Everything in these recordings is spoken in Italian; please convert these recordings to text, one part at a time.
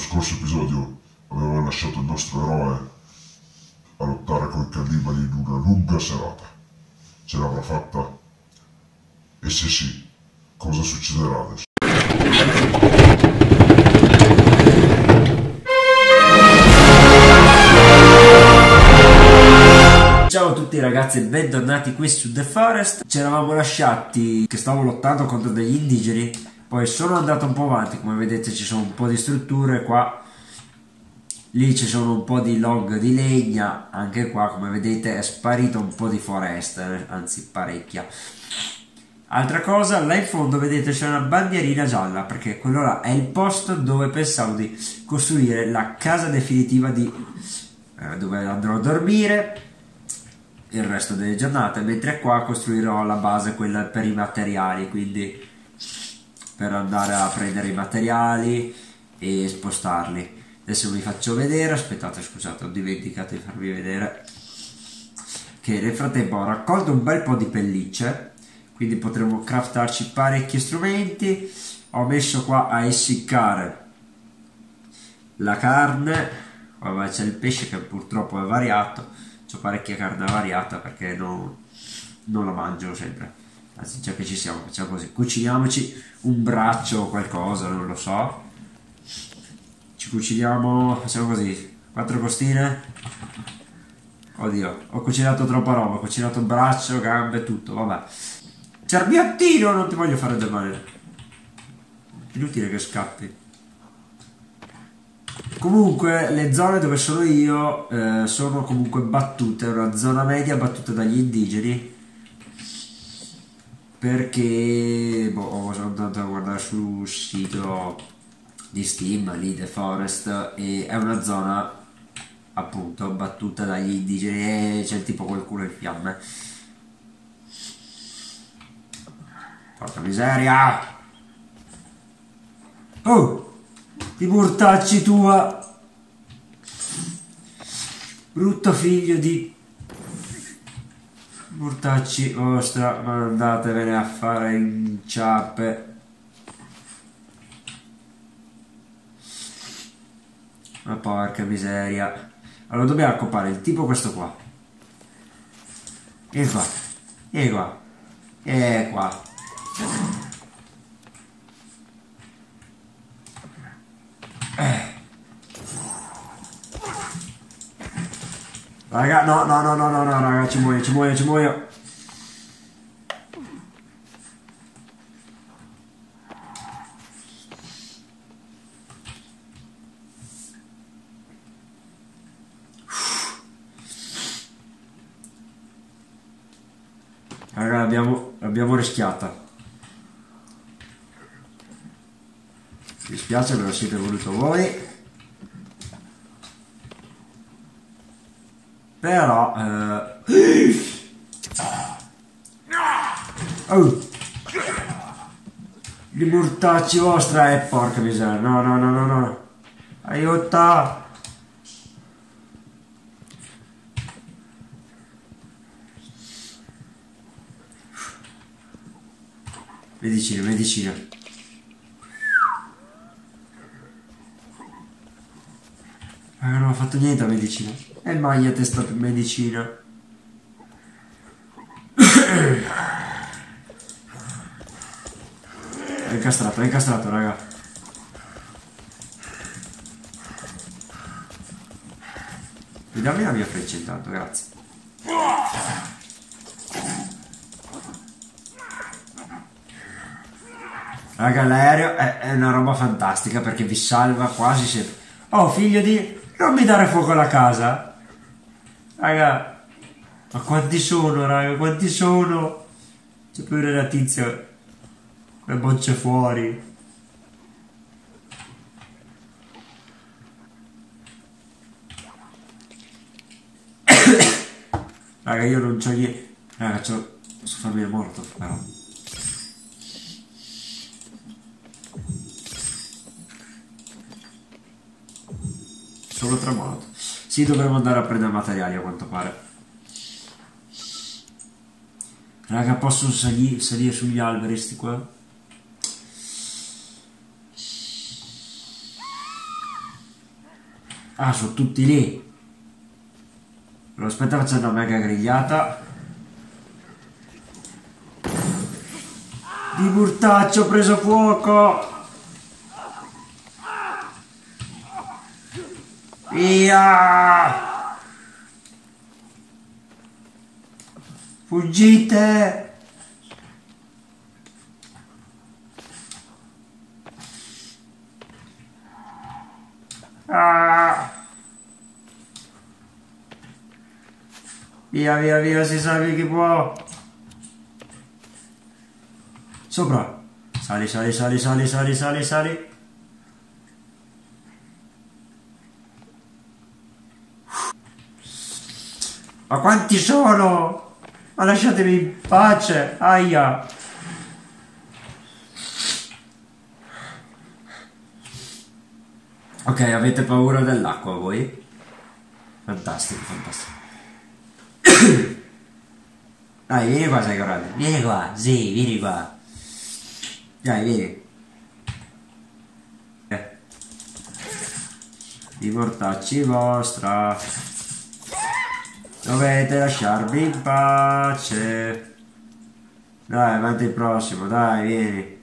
scorso episodio aveva lasciato il nostro eroe a lottare con i cannibali in una lunga serata. Ce l'avrà fatta? E se sì, cosa succederà adesso? Ciao a tutti ragazzi e bentornati qui su The Forest. Ci eravamo lasciati che stavo lottando contro degli indigeni, poi sono andato un po' avanti, come vedete ci sono un po' di strutture qua. Lì ci sono un po' di log di legna, anche qua come vedete è sparito un po' di foresta, eh, anzi parecchia. Altra cosa, là in fondo vedete c'è una bandierina gialla, perché quello là è il posto dove pensavo di costruire la casa definitiva di eh, dove andrò a dormire il resto delle giornate, mentre qua costruirò la base quella per i materiali, quindi per andare a prendere i materiali e spostarli. Adesso vi faccio vedere, aspettate scusate ho dimenticato di farvi vedere che nel frattempo ho raccolto un bel po' di pellicce, quindi potremo craftarci parecchi strumenti, ho messo qua a essiccare la carne, vabbè c'è il pesce che purtroppo è variato, ho parecchia carne variata perché non, non la mangio sempre. Anzi, già che ci siamo, facciamo così. Cuciniamoci un braccio o qualcosa, non lo so. Ci cuciniamo, facciamo così, quattro costine. Oddio, ho cucinato troppa roba, ho cucinato braccio, gambe, tutto, vabbè. Cerbiattino, non ti voglio fare del male. Inutile che scappi. Comunque le zone dove sono io eh, sono comunque battute, è una zona media battuta dagli indigeni perché boh, sono andato a guardare sul sito di Steam, lì The Forest, e è una zona appunto battuta dagli indigeni e c'è tipo qualcuno in fiamme. Porca miseria! Oh! Ti mortacci tua! Brutto figlio di... Mortacci vostra, andatevene a fare inciappe. Ma porca miseria. Allora dobbiamo accopare il tipo questo qua. E qua. E qua. E qua. Raga, no, no, no, no, no, no, raga, ci muoio, ci muoio, ci muoio. Raga, l'abbiamo, l'abbiamo rischiata. Mi spiace, me lo siete voluto voi. Però... Eh... Oh! Di mortacci vostra, eh, porca miseria. No, no, no, no, no. Aiuta! Medicina, medicina. Ah, non ho fatto niente a medicina. E maglia testa per medicina. È incastrato, è incastrato, raga. Vediamo la mia freccia intanto, grazie. Raga, l'aereo è, è una roba fantastica perché vi salva quasi sempre. Oh, figlio di... Non mi dare fuoco alla casa. Raga, ma quanti sono, raga? Quanti sono? C'è pure la tizia. Le bocce fuori. raga, io non c'ho niente. Raga, c'ho... Posso farmi morto, però. Solo tremolato. Sì, dovremmo andare a prendere materiali a quanto pare. Raga, posso salire, salire sugli alberi sti qua? Ah, sono tutti lì. Allora, aspetta, facendo una mega grigliata. Di burtaccio preso fuoco. Via! Fuggite! Ah! Via, via, via, si salvi chi può. Sopra. Sali, sali, sali, sali, sali, sali, sali. Quanti sono? Ma lasciatemi in pace. Aia. Ok, avete paura dell'acqua voi? Fantastico, fantastico. Dai, vieni qua, sei grande. Vieni qua, sì, vieni qua. Dai, vieni. Eh. I mortacci vostra. Dovete lasciarmi in pace. Dai, avanti il prossimo, dai, vieni.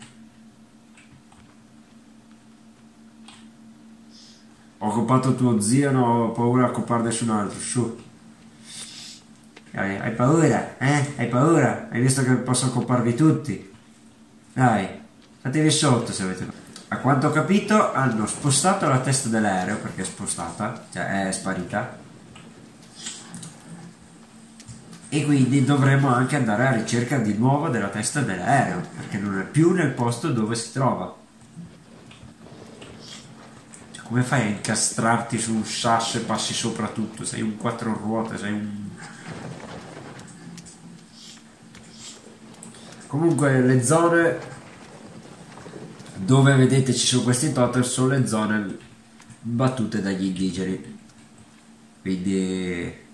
Ho occupato tuo zio, non ho paura di occupare nessun altro, su. Dai, hai paura, eh? Hai paura? Hai visto che posso occuparvi tutti? Dai, fatevi sotto se avete A quanto ho capito hanno spostato la testa dell'aereo, perché è spostata, cioè è sparita. E quindi dovremo anche andare a ricerca di nuovo della testa dell'aereo, perché non è più nel posto dove si trova. Cioè, come fai a incastrarti su un sasso e passi sopra tutto? Sei un quattro ruote, sei un... Comunque le zone dove vedete ci sono questi totem sono le zone battute dagli indigeni. Quindi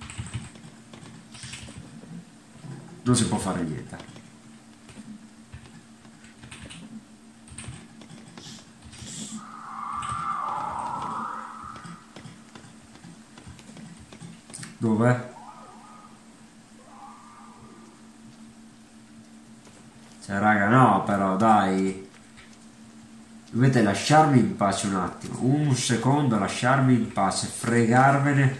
non si può fare niente. Dove? Cioè, raga, no, però, dai. Dovete lasciarmi in pace un attimo. Un secondo, lasciarmi in pace. Fregarvene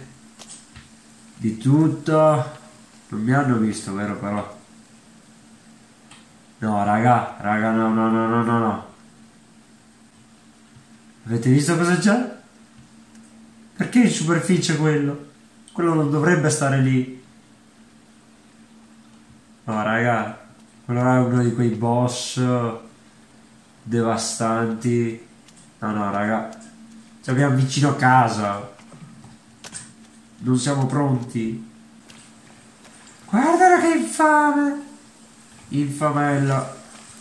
di tutto. Non mi hanno visto, vero, però? No, raga, raga, no, no, no, no, no, no. Avete visto cosa c'è? Perché in superficie quello? Quello non dovrebbe stare lì. No, raga. Quello è uno di quei boss devastanti. No, no, raga. Ci abbiamo vicino a casa. Non siamo pronti. Guardala che infame! Infamella.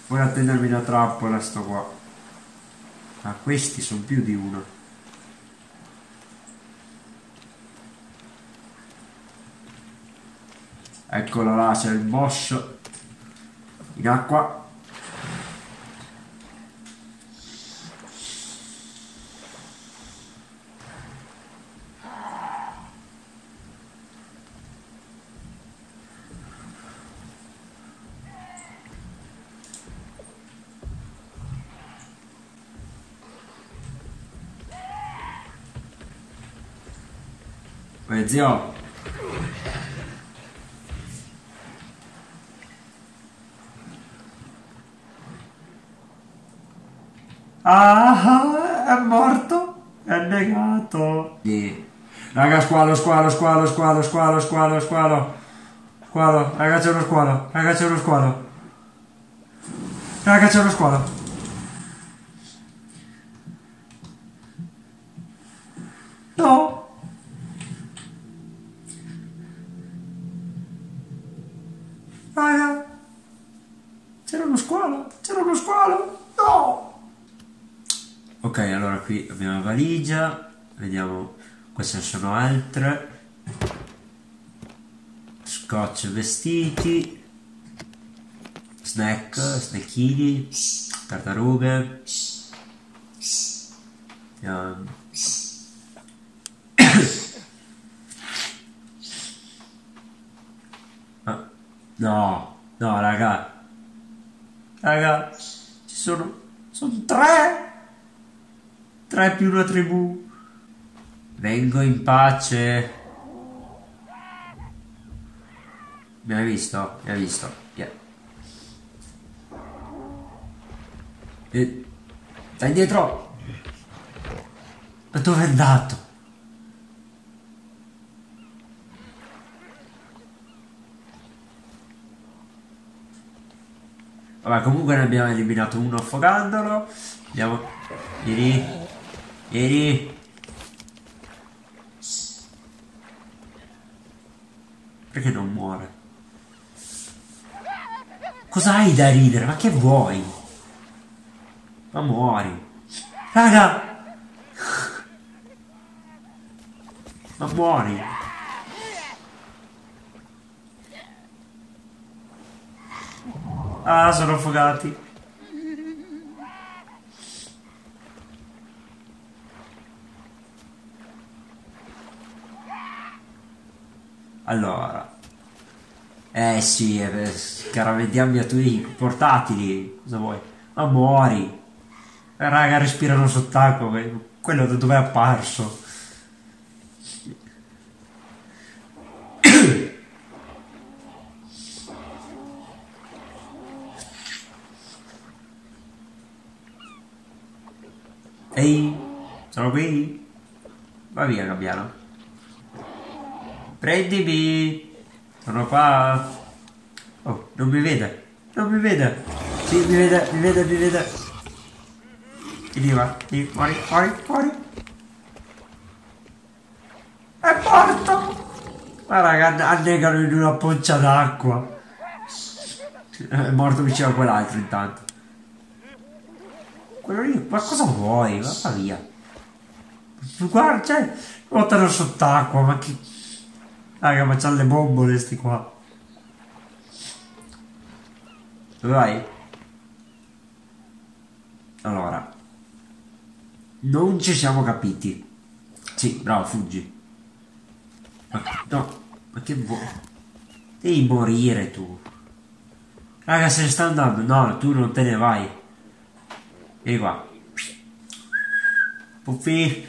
Vuoi attendermi una trappola sto qua. Ma questi sono più di uno. Eccolo là, c'è il boss in acqua Beh, zio Ah, è morto. È negato. Yeah. Raga, squalo, squalo, squalo, squalo, squalo, squalo, squalo. Squalo, raga, c'è uno squalo. Raga, c'è uno squalo. Raga, c'è uno squalo. No. qui abbiamo la valigia vediamo queste ne sono altre. Scotch vestiti snack snacchini tartarughe. Ah, no no raga. Raga ci sono sono tre. Tre più una tribù. Vengo in pace. Mi hai visto? Mi hai visto? Yeah. E... Stai indietro! Ma dove è andato? Vabbè, comunque ne abbiamo eliminato uno affogandolo. Andiamo. Vieni. Vieni. Perché non muore? Cosa hai da ridere? Ma che vuoi? Ma muori. Raga! Ma muori. Ah, sono affogati. Allora. Eh sì, eh, scaraventiamo via tutti portatili. Cosa vuoi? Ma muori. Eh, raga, respirano sott'acqua. Quello da dove è apparso. Ehi, sono qui? Va via, Gabbiano. Prendimi! Sono qua. Oh, non mi vede. Non mi vede. Sì, mi vede, mi vede, mi vede. Vieni va, vieni, muori, muori, muori. È morto! Ma raga, annegano in una poncia d'acqua. È morto vicino a quell'altro intanto. Quello lì, ma cosa vuoi? Va via. Guarda, cioè, nuotano sott'acqua, ma che... Raga, ma c'ha le bombole sti qua. Dove vai? Allora. Non ci siamo capiti. Sì, bravo, fuggi. Ma, no, ma che vuoi? Devi morire tu. Raga, se ne sta andando. No, tu non te ne vai. Vieni qua. Puffi.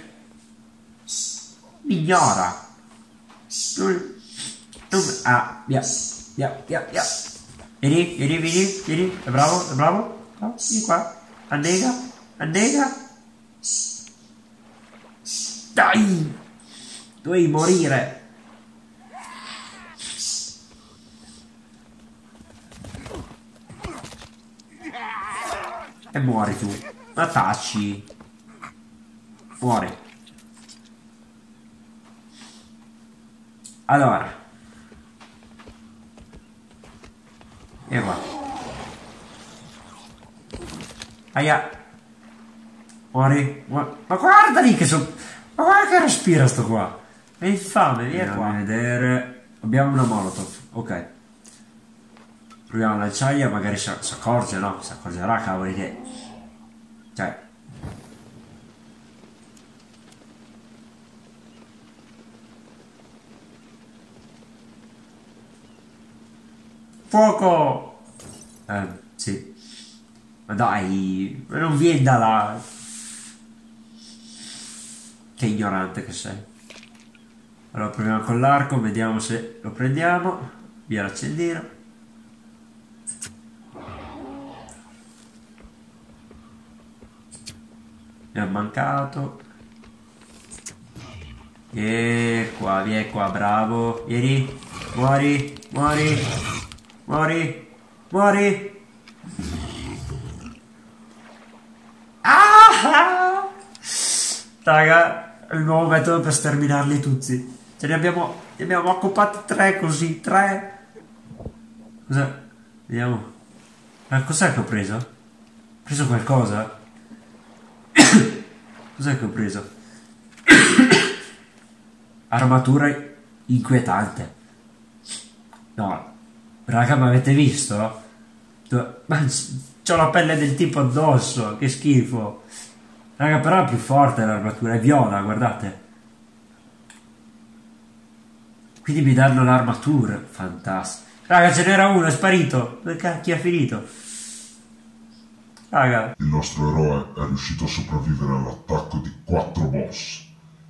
Mi ah, via. Via, via, via. Vieni, vieni, vieni, vieni. È bravo, è bravo. Vieni qua. Annega, annega. Dai! Dovevi morire. E muori tu. Ma taci. Muori. Allora. E qua. Aia. Muori. Ma guarda lì che so... Ma guarda che respira sto qua. È infame, vieni qua. vedere. Abbiamo una molotov. Ok. Proviamo l'acciaia, magari si accorge, no? Si accorgerà, cavoli, che... Cioè... Fuoco! Eh, sì. Ma dai, non vieni da là. Che ignorante che sei. Allora proviamo con l'arco, vediamo se lo prendiamo. Via l'accendino. Mi ha mancato. E qua, vieni qua, bravo. Vieni, muori, muori, muori, muori. Ah! Raga, è il nuovo metodo per sterminarli tutti. Ce ne abbiamo, ne abbiamo occupati tre così, tre. Cosa? Vediamo. Ma cos'è che ho preso? Ho preso qualcosa? Cos'è che ho preso? Armatura inquietante. No, raga, ma avete visto? Ma c'ho la pelle del tipo addosso, che schifo. Raga, però è più forte l'armatura, è viola, guardate. Quindi mi danno l'armatura, fantastico. Raga, ce n'era uno, è sparito. Cacchio è finito? Raga. Il nostro eroe è riuscito a sopravvivere all'attacco di quattro boss.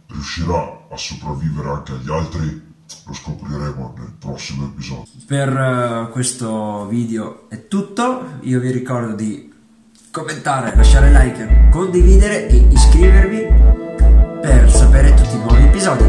Riuscirà a sopravvivere anche agli altri? Lo scopriremo nel prossimo episodio. Per uh, questo video è tutto. Io vi ricordo di commentare, lasciare like, condividere e iscrivervi per sapere tutti i nuovi episodi.